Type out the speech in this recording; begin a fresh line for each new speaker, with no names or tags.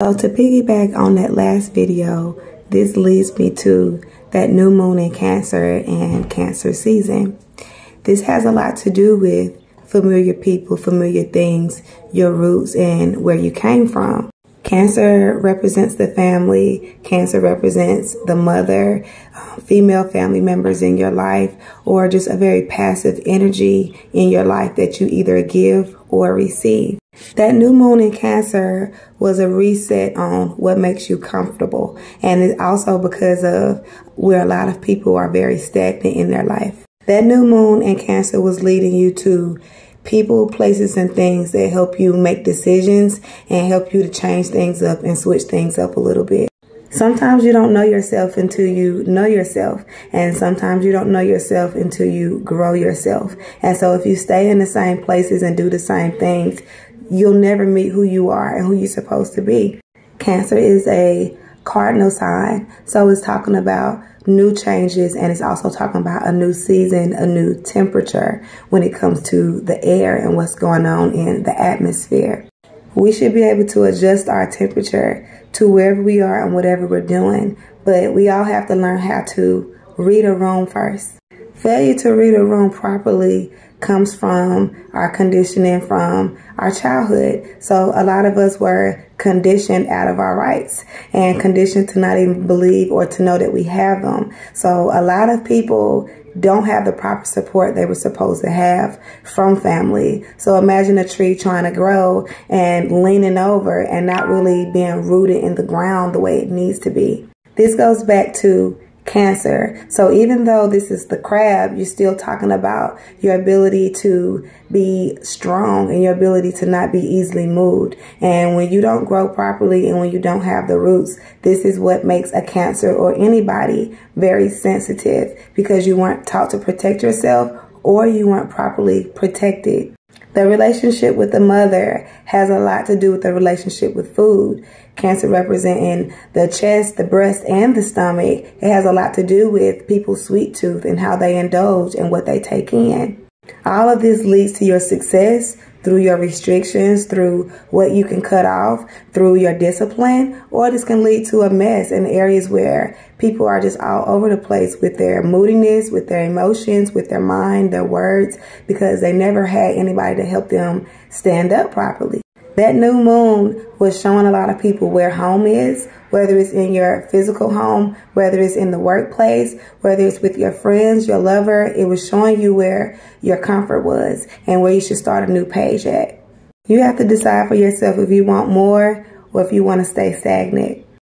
So to piggyback on that last video, this leads me to that new moon in Cancer and Cancer season. This has a lot to do with familiar people, familiar things, your roots, and where you came from. Cancer represents the family. Cancer represents the mother, uh, female family members in your life, or just a very passive energy in your life that you either give or receive. That new moon in Cancer was a reset on what makes you comfortable. And it's also because of where a lot of people are very stagnant in their life. That new moon in Cancer was leading you to people, places, and things that help you make decisions and help you to change things up and switch things up a little bit. Sometimes you don't know yourself until you know yourself. And sometimes you don't know yourself until you grow yourself. And so if you stay in the same places and do the same things, you'll never meet who you are and who you're supposed to be. Cancer is a cardinal sign. So it's talking about new changes and it's also talking about a new season, a new temperature when it comes to the air and what's going on in the atmosphere. We should be able to adjust our temperature to wherever we are and whatever we're doing, but we all have to learn how to read a room first. Failure to read a room properly comes from our conditioning from our childhood. So a lot of us were conditioned out of our rights and conditioned to not even believe or to know that we have them. So a lot of people don't have the proper support they were supposed to have from family. So imagine a tree trying to grow and leaning over and not really being rooted in the ground the way it needs to be. This goes back to cancer. So even though this is the crab, you're still talking about your ability to be strong and your ability to not be easily moved. And when you don't grow properly and when you don't have the roots, this is what makes a cancer or anybody very sensitive because you weren't taught to protect yourself or you weren't properly protected. The relationship with the mother has a lot to do with the relationship with food. Cancer representing the chest, the breast, and the stomach. It has a lot to do with people's sweet tooth and how they indulge and what they take in. All of this leads to your success through your restrictions, through what you can cut off, through your discipline, or this can lead to a mess in areas where people are just all over the place with their moodiness, with their emotions, with their mind, their words, because they never had anybody to help them stand up properly. That new moon was showing a lot of people where home is, whether it's in your physical home, whether it's in the workplace, whether it's with your friends, your lover. It was showing you where your comfort was and where you should start a new page at. You have to decide for yourself if you want more or if you want to stay stagnant.